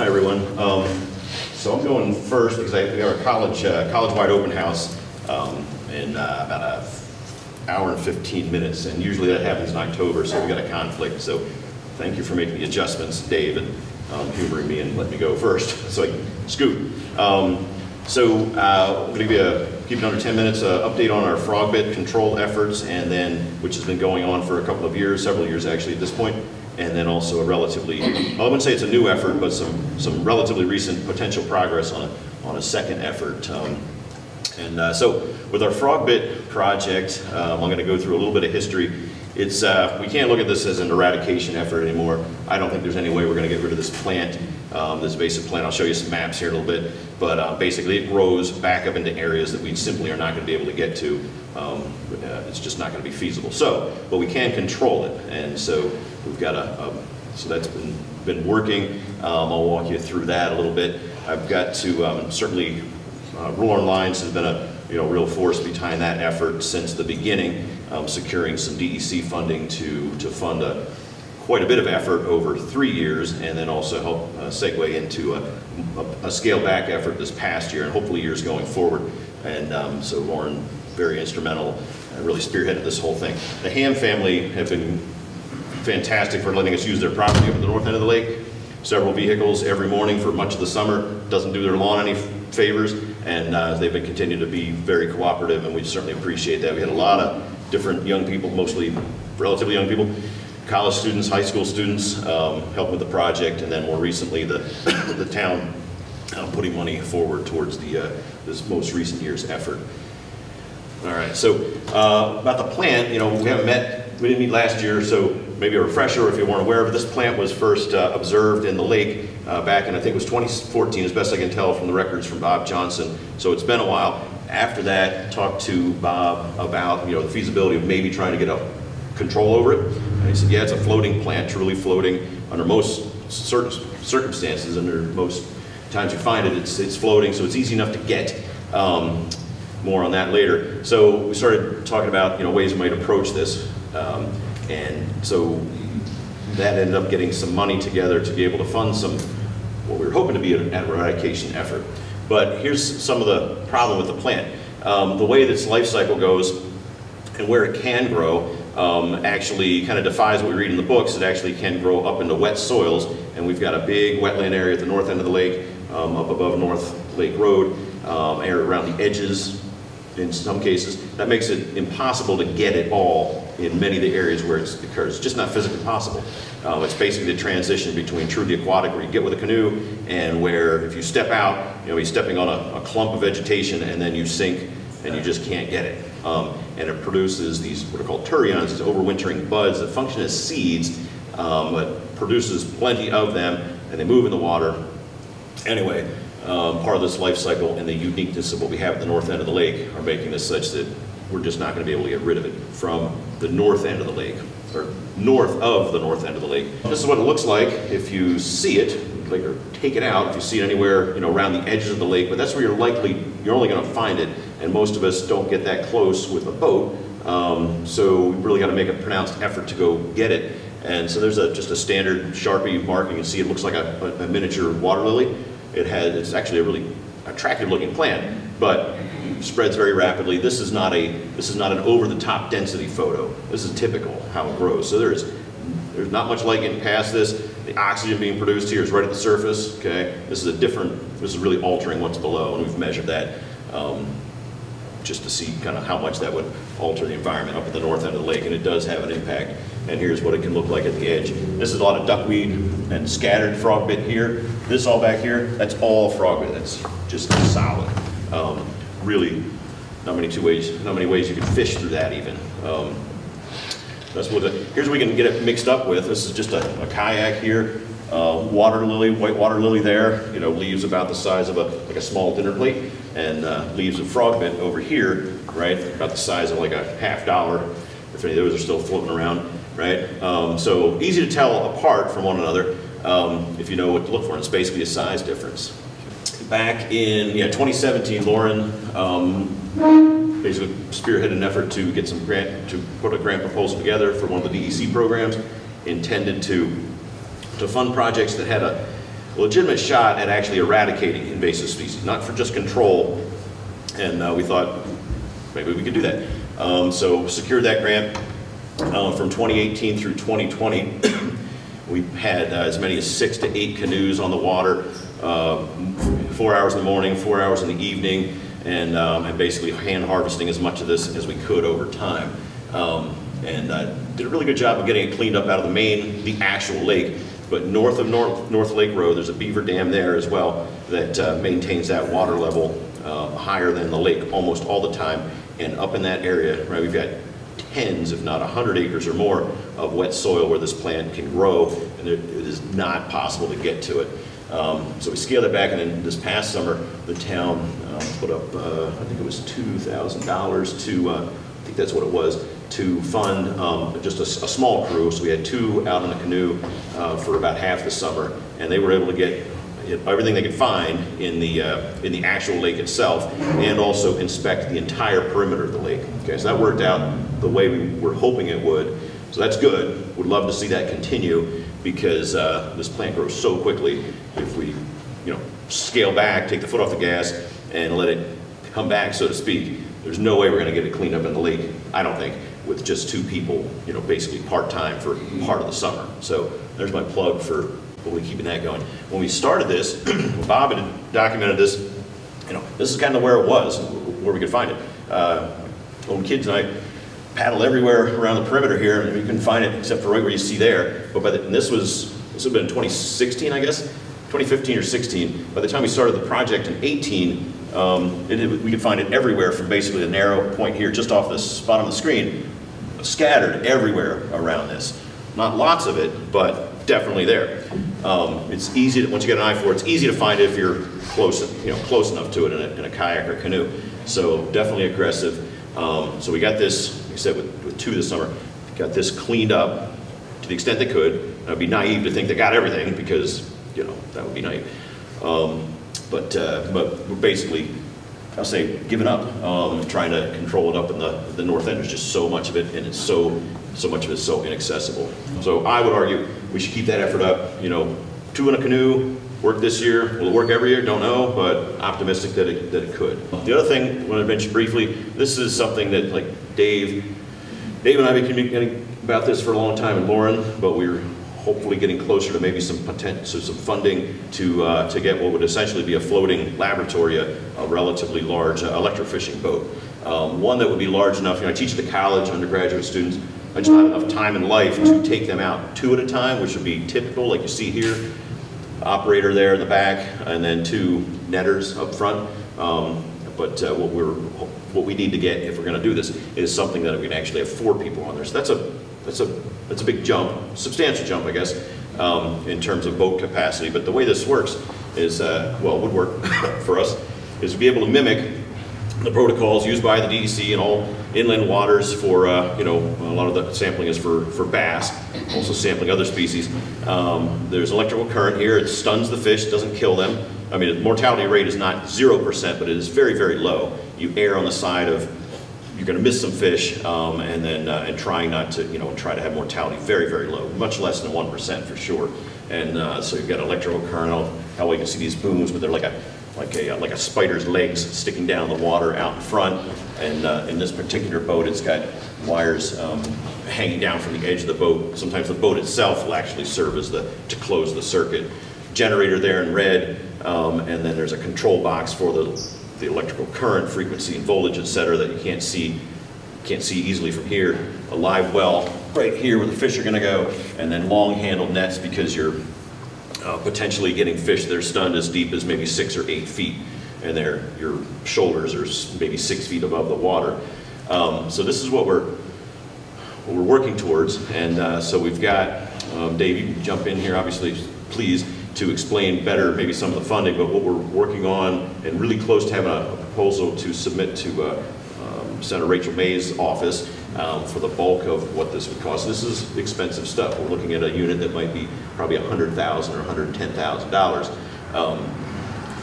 Hi, everyone. Um, so I'm going first because I, we have a college, uh, college-wide open house um, in uh, about an hour and 15 minutes, and usually that happens in October, so we've got a conflict. So thank you for making the adjustments, Dave, and um, humoring me and letting me go first, so I can scoot. Um, so I'm going to give you a, keep it under 10 minutes, uh, update on our frog bit control efforts, and then, which has been going on for a couple of years, several years actually at this point, and then also a relatively, I wouldn't say it's a new effort, but some, some relatively recent potential progress on a, on a second effort. Um, and uh, so with our FrogBit project, um, I'm going to go through a little bit of history. It's, uh, we can't look at this as an eradication effort anymore. I don't think there's any way we're going to get rid of this plant, um, this basic plant. I'll show you some maps here in a little bit. But uh, basically it grows back up into areas that we simply are not going to be able to get to. Um, uh, it's just not going to be feasible. So, but we can control it. And so we've got a, a so that's been, been working. Um, I'll walk you through that a little bit. I've got to um, certainly uh, Lauren Lyons has been a you know, real force behind that effort since the beginning, um, securing some DEC funding to, to fund a, quite a bit of effort over three years and then also help uh, segue into a, a, a, scale back effort this past year and hopefully years going forward. And um, so Lauren, very instrumental, and really spearheaded this whole thing. The Ham family have been fantastic for letting us use their property up at the north end of the lake. Several vehicles every morning for much of the summer. Doesn't do their lawn any favors and uh, they've been continuing to be very cooperative, and we certainly appreciate that. We had a lot of different young people, mostly relatively young people, college students, high school students, um, helping with the project, and then more recently the, the town uh, putting money forward towards the, uh, this most recent year's effort. All right, so uh, about the plant, you know, we haven't met, we didn't meet last year, so maybe a refresher if you weren't aware of it. This plant was first uh, observed in the lake uh, back in, I think it was 2014, as best I can tell from the records from Bob Johnson. So it's been a while. After that, talked to Bob about, you know, the feasibility of maybe trying to get a control over it. And he said, yeah, it's a floating plant, truly floating under most certain circumstances, under most times you find it, it's, it's floating, so it's easy enough to get. Um, more on that later. So we started talking about you know ways we might approach this. Um, and so that ended up getting some money together to be able to fund some, what we were hoping to be an eradication effort. But here's some of the problem with the plant. Um, the way this life cycle goes and where it can grow um, actually kind of defies what we read in the books. It actually can grow up into wet soils, and we've got a big wetland area at the north end of the lake, um, up above North Lake Road, um, area around the edges in some cases. That makes it impossible to get it all in many of the areas where it occurs. It's just not physically possible. Um, it's basically the transition between truly aquatic, where you get with a canoe, and where if you step out, you know, you're stepping on a, a clump of vegetation and then you sink and you just can't get it. Um, and it produces these what are called turions, these overwintering buds that function as seeds, um, but produces plenty of them, and they move in the water. Anyway, um, part of this life cycle and the uniqueness of what we have at the north end of the lake are making this such that we're just not going to be able to get rid of it from the north end of the lake, or north of the north end of the lake. This is what it looks like if you see it, like, or take it out, if you see it anywhere, you know, around the edges of the lake, but that's where you're likely, you're only going to find it, and most of us don't get that close with a boat, um, so we really got to make a pronounced effort to go get it. And so there's a, just a standard Sharpie mark, you can see it looks like a, a miniature water lily. It has, it's actually a really attractive looking plant, but spreads very rapidly. This is not a this is not an over-the-top density photo. This is typical how it grows. So there's there's not much light getting past this. The oxygen being produced here is right at the surface. Okay, this is a different. This is really altering what's below, and we've measured that um, just to see kind of how much that would alter the environment up at the north end of the lake, and it does have an impact. And here's what it can look like at the edge. This is a lot of duckweed and scattered frog bit here. This all back here, that's all frog bit. That's just solid. Um, really not many two ways, not many ways you can fish through that even. Um, that's what the, here's what we can get it mixed up with. This is just a, a kayak here. Uh, water lily, white water lily there, you know, leaves about the size of a, like a small dinner plate, and uh, leaves of frog bit over here, right, about the size of like a half dollar, if any of those are still floating around, right? Um, so easy to tell apart from one another um, if you know what to look for. It's basically a size difference back in yeah 2017, Lauren um, basically spearheaded an effort to get some grant to put a grant proposal together for one of the DEC programs intended to to fund projects that had a legitimate shot at actually eradicating invasive species, not for just control. And uh, we thought maybe we could do that. Um, so secured that grant uh, from 2018 through 2020. we had uh, as many as six to eight canoes on the water, uh, four hours in the morning, four hours in the evening, and, um, and basically hand harvesting as much of this as we could over time. Um, and uh, did a really good job of getting it cleaned up out of the main, the actual lake. But north of North, North Lake Road, there's a beaver dam there as well that uh, maintains that water level uh, higher than the lake almost all the time. And up in that area, right, we've got tens, if not 100 acres or more of wet soil where this plant can grow, and it is not possible to get to it. Um, so we scaled it back, and then this past summer, the town um, put up, uh, I think it was $2,000 to, uh, I think that's what it was, to fund um, just a, a, small crew. So we had two out in a canoe uh, for about half the summer, and they were able to get everything they could find in the uh, in the actual lake itself, and also inspect the entire perimeter of the lake. Okay, so that worked out the way we were hoping it would. So that's good. We'd love to see that continue because uh, this plant grows so quickly. If we, you know, scale back, take the foot off the gas, and let it come back, so to speak, there's no way we're going to get it cleaned up in the lake. I don't think with just two people, you know, basically part-time for part of the summer. So there's my plug for be keeping that going. When we started this, Bob had documented this, you know, this is kind of where it was, where we could find it. Uh, own kids and I paddle everywhere around the perimeter here, and we couldn't find it except for right where you see there. But by the, and this was, this would have been 2016, I guess, 2015 or 16. By the time we started the project in 18, um, it, it, we could find it everywhere from basically the narrow point here, just off the bottom of the screen, scattered everywhere around this. Not lots of it, but definitely there. Um, it's easy, to, once you get an eye for it, it's easy to find it if you're close, you know, close enough to it in a, in a kayak or canoe. So definitely aggressive. Um, so we got this, like I said, with, with two this summer, got this cleaned up to the extent they could. I'd be naive to think they got everything because, you know, that would be naive. Um, but, uh, but basically, I'll say giving up, um, trying to control it up in the, the north end. There's just so much of it, and it's so, so much of it is so inaccessible. So I would argue we should keep that effort up. You know, two in a canoe, work this year. Will it work every year? Don't know, but optimistic that it, that it could. The other thing I want to mention briefly, this is something that like Dave, Dave and I have been communicating about this for a long time, and Lauren, but we're hopefully getting closer to maybe some potential, some funding to, uh, to get what would essentially be a floating laboratory, a, a relatively large uh, electrofishing boat. Um, one that would be large enough, you know, I teach the college, undergraduate students, I just not enough time in life to take them out two at a time, which would be typical, like you see here, operator there in the back, and then two netters up front. Um, but uh, what we're what we need to get if we're going to do this is something that we can actually have four people on there. So that's a that's a that's a big jump, substantial jump, I guess, um, in terms of boat capacity. But the way this works is, uh, well, would work for us, is to be able to mimic the protocols used by the DEC in all inland waters for, uh, you know, a lot of the sampling is for, for bass, also sampling other species. Um, there's electrical current here, it stuns the fish, doesn't kill them. I mean, the mortality rate is not 0%, but it is very, very low. You err on the side of you're going to miss some fish, um, and then uh, and trying not to, you know, try to have mortality very, very low, much less than 1% for sure. And uh, so you've got electrical current, how well you can see these booms, but they're like a like a like a spider's legs sticking down the water out in front. And uh, in this particular boat, it's got wires um, hanging down from the edge of the boat. Sometimes the boat itself will actually serve as the to close the circuit. Generator there in red, um, and then there's a control box for the the electrical current, frequency, and voltage, et cetera, that you can't see can't see easily from here. A live well right here where the fish are going to go, and then long-handled nets because you're uh, potentially getting fish that are stunned as deep as maybe six or eight feet, and their your shoulders are maybe six feet above the water. Um, so this is what we're what we're working towards, and uh, so we've got um, Dave. You can jump in here, obviously, please to explain better maybe some of the funding, but what we're working on and really close to having a, proposal to submit to uh, um, Senator Rachel May's office um, for the bulk of what this would cost. This is expensive stuff. We're looking at a unit that might be probably 100,000 or $110,000. Um,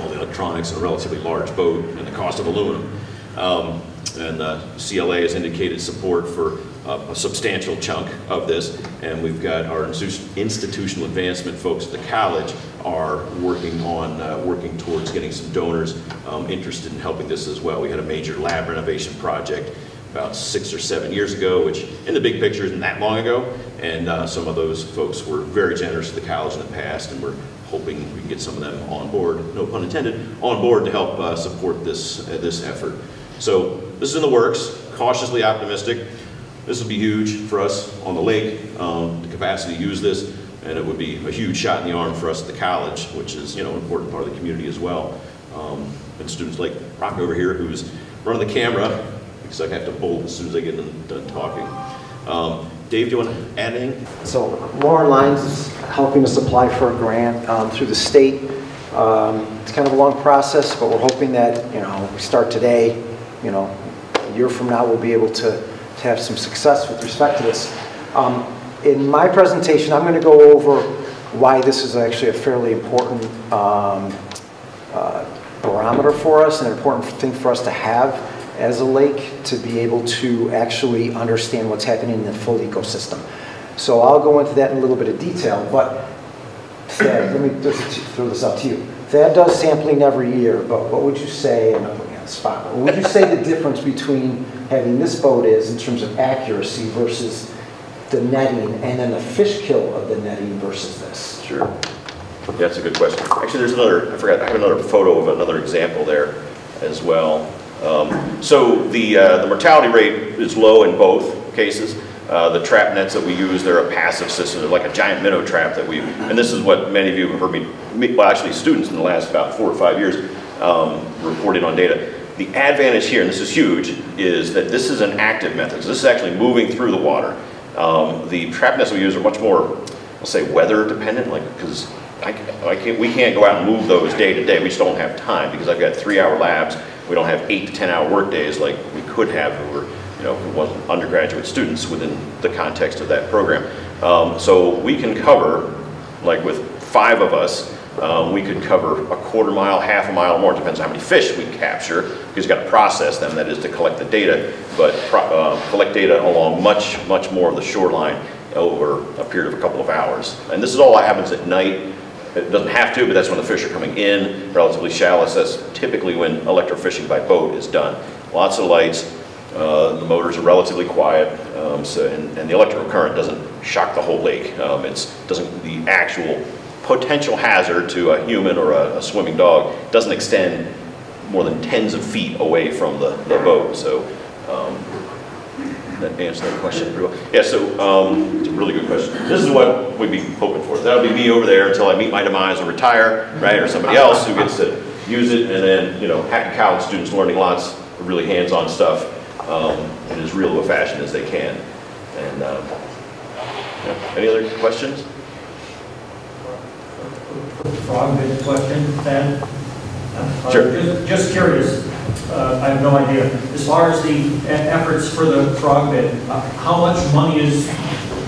all the electronics and a relatively large boat and the cost of aluminum. Um, and the CLA has indicated support for a substantial chunk of this, and we've got our institutional advancement folks at the college are working on, uh, working towards getting some donors um, interested in helping this as well. We had a major lab renovation project about six or seven years ago, which in the big picture isn't that long ago, and uh, some of those folks were very generous to the college in the past, and we're hoping we can get some of them on board, no pun intended, on board to help uh, support this, uh, this effort. So this is in the works, cautiously optimistic. This will be huge for us on the lake, um, the capacity to use this, and it would be a huge shot in the arm for us at the college, which is, you know, an important part of the community as well. Um, and students like Rock over here, who's running the camera, because I have to bolt as soon as I get done, talking. Um, Dave, do you want to add anything? So Lauren Lyons is helping us apply for a grant um, through the state. Um, It's kind of a long process, but we're hoping that, you know, we start today, you know, a year from now, we'll be able to, to have some success with respect to this. Um, In my presentation, I'm going to go over why this is actually a fairly important um, uh, barometer for us, an important thing for us to have as a lake to be able to actually understand what's happening in the full ecosystem. So I'll go into that in a little bit of detail, but Thad, let me just throw this out to you. Thad does sampling every year, but what would you say, and Spot, what would you say the difference between having this boat is in terms of accuracy versus the netting, and then the fish kill of the netting versus this? Sure. Yeah, that's a good question. Actually, there's another, I forgot, I have another photo of another example there as well. Um, So the, uh, the mortality rate is low in both cases. Uh, The trap nets that we use, they're a passive system, they're like a giant minnow trap that we, and this is what many of you have heard me, me- well, actually, students in the last about four or five years um, reporting on data. The advantage here, and this is huge, is that this is an active method. So this is actually moving through the water. Um, The trap nets we use are much more, I'll say, weather dependent, like, because I, I can't, we can't go out and move those day to day. We just don't have time because I've got three-hour labs. We don't have eight to 10-hour work days like we could have if we were, you know, undergraduate students within the context of that program. Um, so we can cover, like with five of us, um, we could cover a quarter mile, half a mile more, depends on how many fish we capture, because you've got to process them, that is to collect the data, but uh, collect data along much, much more of the shoreline over a period of a couple of hours. And this is all that happens at night. It doesn't have to, but that's when the fish are coming in, relatively shallow. So that's typically when electrofishing by boat is done. Lots of lights, uh, the motors are relatively quiet, um, so, and, and the electrical current doesn't shock the whole lake. Um, it's, doesn't, the actual potential hazard to a human or a, a swimming dog doesn't extend more than tens of feet away from the, the boat. So um, that answers that question pretty well. Yeah, so um, it's a really good question. This is what we'd be hoping for. That'll be me over there until I meet my demise or retire, right? Or somebody else who gets to use it, and then you know, happy college students learning lots of really hands-on stuff um, in as real of a fashion as they can. And um, yeah. any other questions? Frog bit question, Thad? Uh, Sure. just- Just curious, uh, I have no idea. As far as the efforts for the frog bit, uh, how much money is,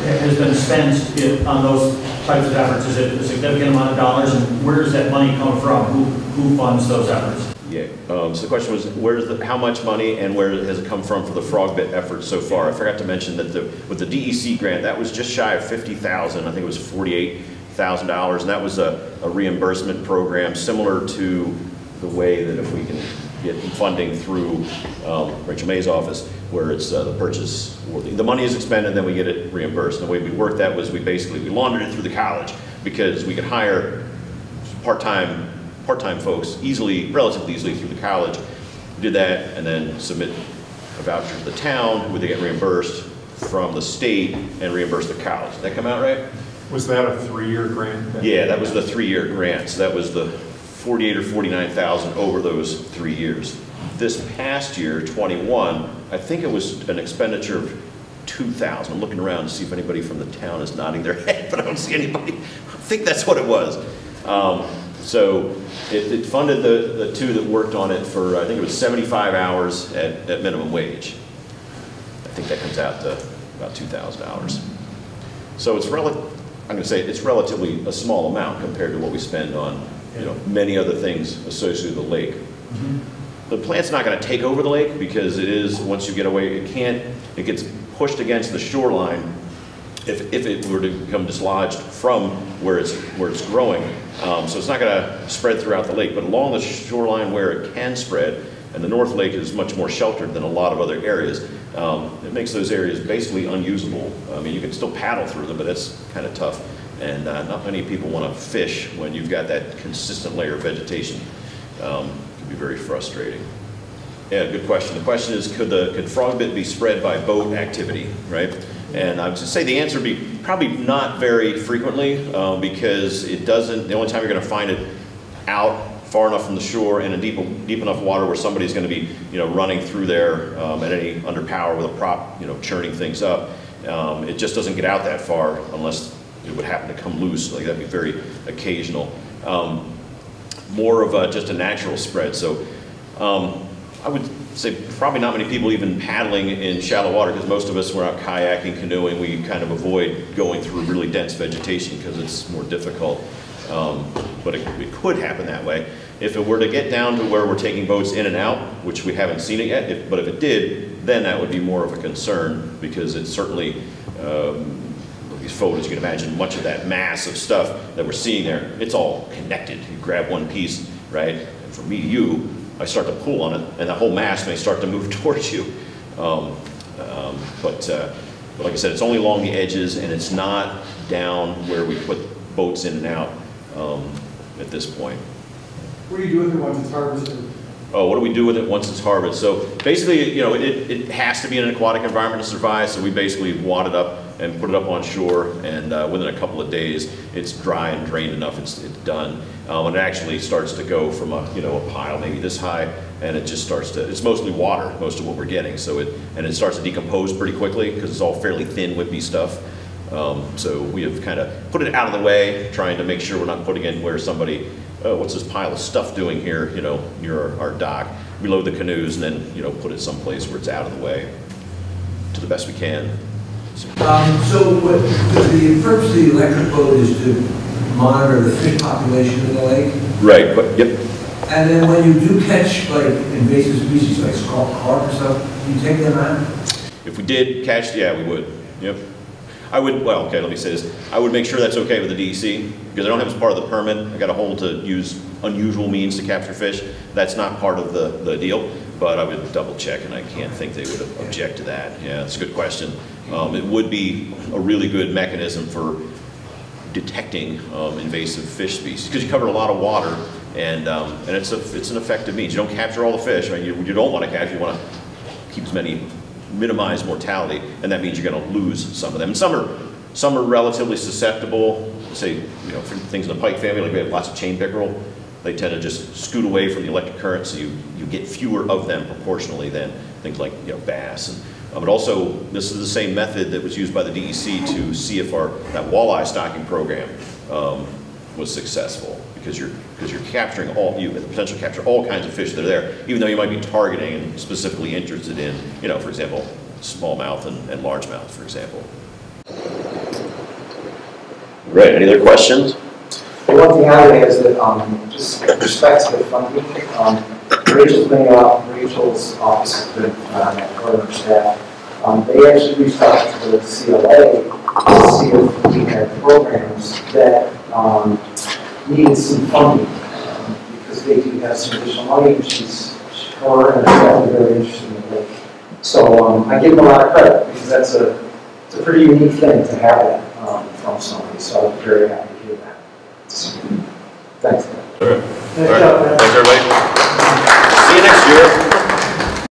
has been spent i- on those types of efforts? Is it a significant amount of dollars, and where does that money come from? Who, who funds those efforts? Yeah, um, so the question was, where's the, how much money and where has it come from for the frog bit effort so far? I forgot to mention that the, with the DEC grant, that was just shy of fifty thousand, I think it was forty-eight thousand dollars, and that was a, a reimbursement program similar to the way that if we can get funding through, um, Rachel May's office, where it's, uh, the purchase, the, the money is expended, then we get it reimbursed. And the way we worked that was we basically, we laundered it through the college, because we could hire part-time, part-time folks easily, relatively easily through the college. We Did that and then submit a voucher to the town, would they get reimbursed from the state and reimburse the college. Did that come out right? Was that a three-year grant? Yeah, that was the three-year grant, so that was the 48 or 49,000 over those three years. This past year, 21, I think it was an expenditure of 2,000. I'm looking around to see if anybody from the town is nodding their head, but I don't see anybody. I think that's what it was. Um, So it it funded the, the two that worked on it for, I think it was 75 hours at, at minimum wage. I think that comes out to about 2,000 hours. So it's rel, I'm gonna say, it's relatively a small amount compared to what we spend on, you know, many other things associated with the lake. The plant's not gonna take over the lake because it is, once you get away, it can't, it gets pushed against the shoreline if, if it were to become dislodged from where it's, where it's growing. Um, So it's not going to spread throughout the lake, but along the shoreline where it can spread, and the North Lake is much more sheltered than a lot of other areas, um, it makes those areas basically unusable. I mean, you can still paddle through them, but it's kind of tough. And uh, not many people want to fish when you've got that consistent layer of vegetation. Um, It can be very frustrating. Yeah, good question. The question is, could the, could frog bit be spread by boat activity, right? And I would say the answer would be probably not very frequently, um, because it doesn't, the only time you're gonna find it out far enough from the shore and in deep, deep enough water where somebody's gonna be, you know, running through there, um, at any, under power with a prop, you know, churning things up. Um, it just doesn't get out that far unless it would happen to come loose, like that'd be very occasional. Um, more of a, just a natural spread. So um, I would say probably not many people even paddling in shallow water because most of us, we're out kayaking, canoeing, we kind of avoid going through really dense vegetation because it's more difficult. Um, but it, it could happen that way. If it were to get down to where we're taking boats in and out, which we haven't seen it yet, if, but if it did, then that would be more of a concern because it's certainly um, these photos, you can imagine much of that mass of stuff that we're seeing there, it's all connected. You grab one piece, right? And from me to you, I start to pull on it, and the whole mass may start to move towards you. Um, um, but, uh, but like I said, it's only along the edges, and it's not down where we put boats in and out um, at this point. What do you do with it once it's harvested? Oh, what do we do with it once it's harvested? So basically, you know, it, it has to be in an aquatic environment to survive, so we basically wad it up and put it up on shore, and uh, within a couple of days, it's dry and drained enough, it's, it's done. Um, and it actually starts to go from a, you know, a pile maybe this high, and it just starts to, it's mostly water, most of what we're getting, so it, and it starts to decompose pretty quickly, because it's all fairly thin, whippy stuff. Um, so we have kind of put it out of the way, trying to make sure we're not putting it where somebody, oh, what's this pile of stuff doing here, you know, near our, our dock. We load the canoes and then, you know, put it someplace where it's out of the way to the best we can. Um, so what, the purpose of the electric boat is to monitor the fish population in the lake? Right, but, yep, And then when you do catch like invasive species like scaup carp or stuff, you take them out? if we did catch, yeah, we would, yep. I would, well, okay, let me say this, I would make sure that's okay with the DEC, because I don't have as part of the permit, I got a hold to use unusual means to capture fish, that's not part of the, the deal, but I would double check, and I can't think they would object to that, yeah, that's a good question. Um, it would be a really good mechanism for detecting um, invasive fish species, because you cover a lot of water, and, um, and it's a, it's an effective means, you don't capture all the fish, mean, you, you don't want to capture, you want to keep as many, minimize mortality, and that means you're going to lose some of them. And some are, some are relatively susceptible, say, you know, for things in the pike family, like we have lots of chain pickerel, they tend to just scoot away from the electric current, so you, you get fewer of them proportionally than things like, you know, bass. And, uh, but also, this is the same method that was used by the DEC to see if our, that walleye stocking program um, was successful because you're because you're capturing all you have the potential to capture all kinds of fish that are there, even though you might be targeting and specifically interested in, you know, for example, smallmouth and, and largemouth, for example. Right. Any other questions? The one thing I would add is that, um, just with respect to the funding, um, Rachel's been out, Rachel's office has been, uh, at Gardner staff. Um, they actually reached out to the CLA to see if we had programs that, um, needed some funding. um, Because they do have some additional money, and she's, her and her staff very interested in it. So, um, I give them a lot of credit, because that's a, it's a pretty unique thing to have that, um, from somebody, so I'm very happy to hear that. So, Thanks. All right. Nice job. Thanks, everybody. See you next year.